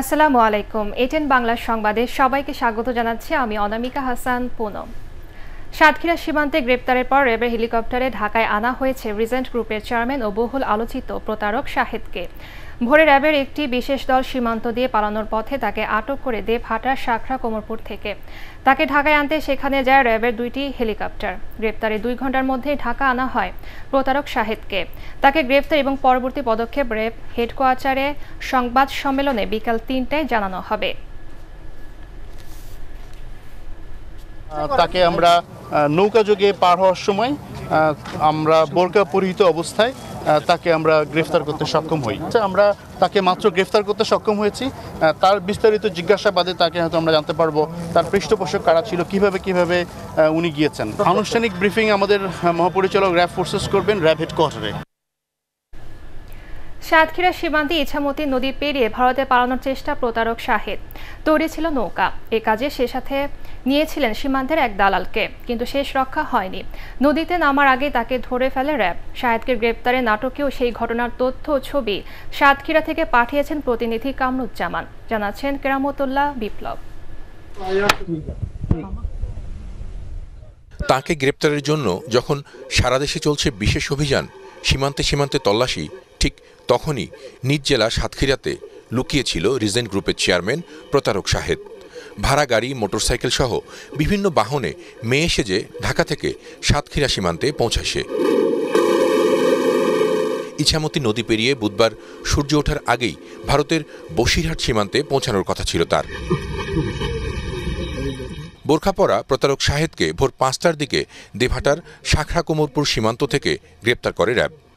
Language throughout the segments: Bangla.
আসসালামু আলাইকুম এটেন বাংলা সংবাদে সবাইকে স্বাগত জানাচ্ছি। আমি অনামিকা হাসান পুনম। সাতক্ষীরা সীমান্তে গ্রেপ্তারের পর র্যাবের হেলিকপ্টারে ঢাকায় আনা হয়েছে রিজেন্ট গ্রুপের চেয়ারম্যান ও বহুল আলোচিত প্রতারক শাহেদকে। ভোরে র্যাবের একটি বিশেষ দল সীমান্ত দিয়ে পালানোর পথে তাকে আটক করে দেবহাটার শাখরা কোমরপুর থেকে। তাকে ঢাকায় আনতে সেখানে যায় র্যাবের দুইটি হেলিকপ্টার। গ্রেপ্তারে দুই ঘণ্টার মধ্যে ঢাকা আনা হয় প্রতারক শাহেদকে। তাকে গ্রেপ্তার এবং পরবর্তী পদক্ষেপ র্যাব হেডকোয়ার্টারে সংবাদ সম্মেলনে বিকাল তিনটায় জানানো হবে। তাকে আমরা নৌকা যোগে পার হওয়ার সময় আমরা বোরকা পরিহিত অবস্থায় তাকে আমরা গ্রেফতার করতে সক্ষম হই। আচ্ছা, আমরা তাকে মাত্র গ্রেফতার করতে সক্ষম হয়েছি। তার বিস্তারিত জিজ্ঞাসাবাদে তাকে হয়তো আমরা জানতে পারব তার পৃষ্ঠপোষক কারা ছিল কীভাবে কীভাবে উনি গিয়েছেন। আনুষ্ঠানিক ব্রিফিং আমাদের মহাপরিচালক র্যাব ফোর্সেস করবেন র্যাব হেডকোয়ার্টারে সাতক্ষীরা সীমান্তে ইছামতি নদী পেরিয়ে ভারতে পালানোর চেষ্টা প্রতারক শাহেদ। তৈরি ছিল নৌকা। এ কাজে সে সাথে নিয়েছিলেন সীমান্তের এক দালালকে, কিন্তু শেষ রক্ষা হয়নি। নদীতে নামার আগে তাকে ধরে ফেলে র্যাব। শাহেদকে গ্রেপ্তারে নাটকেও সেই ঘটনার তথ্য ছবি সাতক্ষীরা থেকে পাঠিয়েছেন প্রতিনিধি কামরুজ্জামান। জানাচ্ছেন কেরামতুল্লাহ বিপ্লব। তাকে গ্রেপ্তারের জন্য যখন সারা দেশে চলছে বিশেষ অভিযান, সীমান্তে সীমান্তে তল্লাশি ঠিক তখনই নিজ জেলা সাতক্ষীরাতে লুকিয়েছিল রিজেন্ট গ্রুপের চেয়ারম্যান প্রতারক শাহেদ। ভাড়া গাড়ি, মোটরসাইকেল সহ বিভিন্ন বাহনে মেয়ে সেজে ঢাকা থেকে সাতক্ষীরা সীমান্তে পৌঁছায় সে। ইছামতি নদী পেরিয়ে বুধবার সূর্য ওঠার আগেই ভারতের বসিরহাট সীমান্তে পৌঁছানোর কথা ছিল তার। বোরখা পরা প্রতারক শাহেদকে ভোর পাঁচটার দিকে দেভাটার শাখরা কোমরপুর সীমান্ত থেকে গ্রেপ্তার করে র্যাব।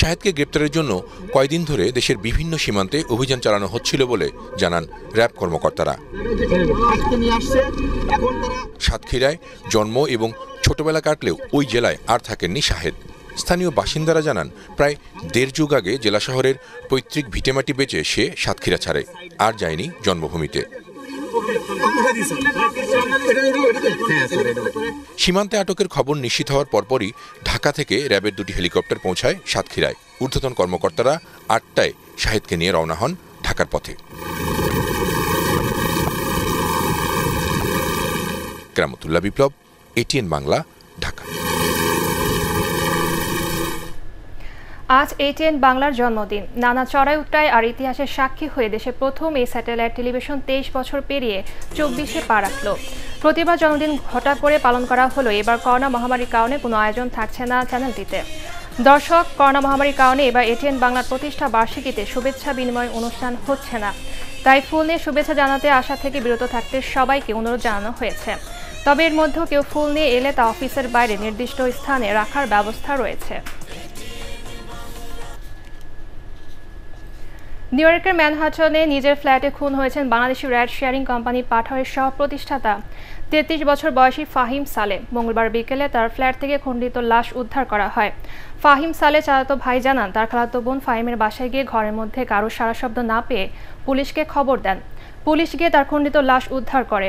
শাহেদকে গ্রেপ্তারের জন্য কয়দিন ধরে দেশের বিভিন্ন সীমান্তে অভিযান চালানো হচ্ছিল বলে জানান র্যাব কর্মকর্তারা। সাতক্ষীরায় জন্ম এবং ছোটবেলা কাটলেও ওই জেলায় আর থাকেননি শাহেদ। স্থানীয় বাসিন্দারা জানান, প্রায় দেড় যুগ আগে জেলা শহরের পৈতৃক ভিটেমাটি বেচে সে সাতক্ষীরা ছাড়ে, আর যায়নি জন্মভূমিতে। সীমান্তে আটকের খবর নিশ্চিত হওয়ার পরপরই ঢাকা থেকে র্যাবের দুটি হেলিকপ্টার পৌঁছায় সাতক্ষীরায়। ঊর্ধ্বতন কর্মকর্তারা আটটায় শাহিদকে নিয়ে রওনা হন ঢাকার পথে। গ্রামতুল্লাহ বিপ্লব, এটিএন বাংলা, ঢাকা। আজ এটিএন বাংলার জন্মদিন। নানা চড়াই উত্তরায় আর ইতিহাসের সাক্ষী হয়ে দেশে প্রথম এই স্যাটেলাইট টেলিভিশন তেইশ বছর পেরিয়ে চব্বিশে পা রাখল। প্রতিবার জন্মদিন হঠাৎ করে পালন করা হলো। এবার করোনা মহামারীর কারণে কোনো আয়োজন থাকছে না চ্যানেলটিতে। দর্শক, করোনা মহামারীর কারণে এবার এটিএন বাংলার প্রতিষ্ঠা বার্ষিকীতে শুভেচ্ছা বিনিময় অনুষ্ঠান হচ্ছে না। তাই ফুল নিয়ে শুভেচ্ছা জানাতে আসা থেকে বিরত থাকতে সবাইকে অনুরোধ জানানো হয়েছে। তবে এর মধ্যেও কেউ ফুল নিয়ে এলে তা অফিসের বাইরে নির্দিষ্ট স্থানে রাখার ব্যবস্থা রয়েছে। নিউ ইয়র্কের ম্যানহাটনে নিজের ফ্ল্যাটে খুন হয়েছেন বাংলাদেশি র্যাড শেয়ারিং কোম্পানি পাঠারের সহ প্রতিষ্ঠাতা তেত্রিশ বছর বয়সী ফাহিম সালে মঙ্গলবার বিকেলে তার ফ্ল্যাট থেকে খণ্ডিত লাশ উদ্ধার করা হয়। ফাহিম সালে চালাতো ভাই জানান তার খালাতো বোন ফাহিমের বাসায় গিয়ে ঘরের মধ্যে কারও সারা শব্দ না পেয়ে পুলিশকে খবর দেন। পুলিশ গিয়ে তার খণ্ডিত লাশ উদ্ধার করে।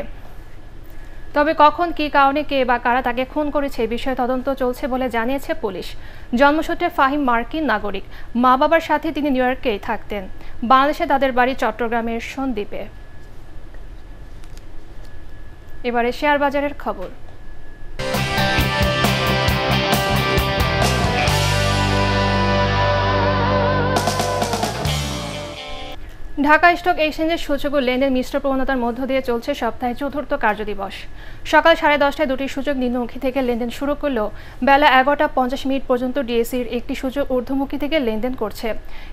তবে কখন, কি কারণে, কে বা কারা তাকে খুন করেছে বিষয়ে তদন্ত চলছে বলে জানিয়েছে পুলিশ। জন্মসূত্রে ফাহিম মার্কিন নাগরিক। মা বাবার সাথে তিনি নিউ ইয়র্কেই থাকতেন। বাংলাদেশে তাদের বাড়ি চট্টগ্রামের সন্দ্বীপে। এবারে শেয়ার বাজারের খবর। ঢাকা স্টক এক্সচেঞ্জের সূচক ও লেনদেন মিশ্র প্রবণতার মধ্য দিয়ে চলছে সপ্তাহে চতুর্থ কার্যদিবস। সকাল সাড়ে দশটায় দুটি সূচক নিম্নমুখী থেকে লেনদেন শুরু করলেও বেলা এগারোটা পঞ্চাশ মিনিট পর্যন্ত ডিএসির একটি সূচক ঊর্ধ্বমুখী থেকে লেনদেন করছে।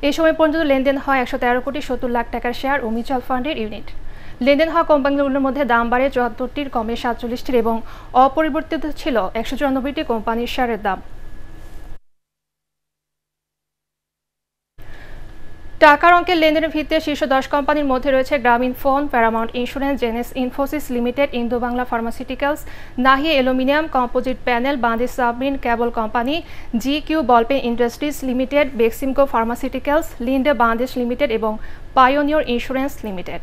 এই সময় পর্যন্ত লেনদেন হয় একশো তেরো কোটি সত্তর লাখ টাকার শেয়ার ও মিউচুয়াল ফান্ডের ইউনিট। লেনদেন হওয়া কোম্পানিগুলোর মধ্যে দাম বাড়ে চুয়াত্তরটির কমে সাতচল্লিশটির এবং অপরিবর্তিত ছিল একশো চুরানব্বইটি কোম্পানির শেয়ারের দাম। টাকার অঙ্কের লেনদেনের ভিত্তিতে শীর্ষ দশ কোম্পানির মধ্যে রয়েছে Grameen phone, paramount insurance, Genex Infosys limited Indo Bangla pharmaceuticals, Nahee aluminium, composite panel বাঁধে সাবমিন cable company G Q ballpen industries limited, Beximco pharmaceuticals, Linde Bangladesh limited এবং পায়োনিয়র ইন্স্যুরেন্স লিমিটেড।